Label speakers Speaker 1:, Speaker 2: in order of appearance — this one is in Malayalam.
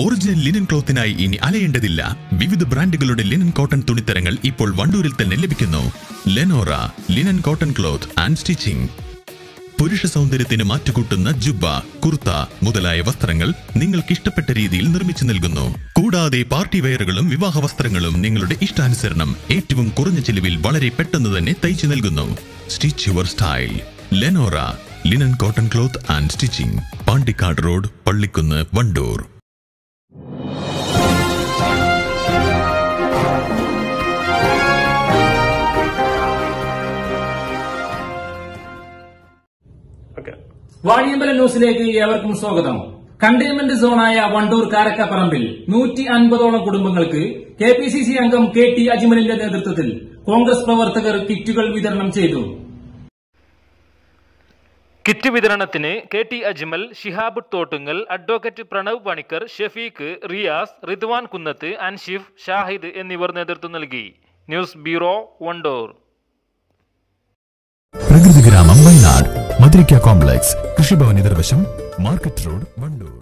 Speaker 1: ഒറിജിനൽ ലിനൻ ക്ലോത്തിനായി ഇനി അലയേണ്ടതില്ല. വിവിധ ബ്രാൻഡുകളുടെ ലിനൻ കോട്ടൺ തുണിത്തരങ്ങൾ ഇപ്പോൾ വണ്ടൂരിൽ തന്നെ ലഭിക്കുന്നു. Lenora linen cotton cloth and stitching പുരുഷ സൗന്ദര്യത്തിന് മാറ്റുകൂട്ടുന്ന ജുബ കുർത്ത മുതലായ വസ്ത്രങ്ങൾ നിങ്ങൾക്ക് ഇഷ്ടപ്പെട്ട രീതിയിൽ നിർമ്മിച്ചു നൽകുന്നു. കൂടാതെ പാർട്ടി വെയറുകളും വിവാഹ വസ്ത്രങ്ങളും നിങ്ങളുടെ ഇഷ്ടാനുസരണം ഏറ്റവും കുറഞ്ഞ ചിലവിൽ വളരെ പെട്ടെന്ന് തന്നെ തയ്ച്ചു നൽകുന്നു. Stitch your style Lenora linen cotton cloth and stitching Pandikkad road Pallikkunnu Wandoor.
Speaker 2: Vaniyambalam ന്യൂസിലേക്ക് ഏവർക്കും സ്വാഗതം. കണ്ടെയ്ൻമെന്റ് സോണായ വണ്ടൂർ കാരക്കപ്പറമ്പിൽ നൂറ്റി അൻപതോളം കുടുംബങ്ങൾക്ക് കെ പി സി സി അംഗം കെ ടി അജ്മലിന്റെ നേതൃത്വത്തിൽ കോൺഗ്രസ് പ്രവർത്തകർ കിറ്റുകൾ വിതരണം ചെയ്തു.
Speaker 3: കിറ്റ് വിതരണത്തിന് K T Ajmal Shihab Thottungal advocate Pranav Panicker Shefeeq Riyas Ridwan Kunnath Anshif Shahid എന്നിവർ നേതൃത്വം നൽകി. News bureau Wandoor.
Speaker 1: വയനാട്. മധുരിക്ക കോംപ്ലക്സ് കൃഷിഭവൻ എതിർവശം മാർക്കറ്റ് റോഡ് വണ്ടൂർ.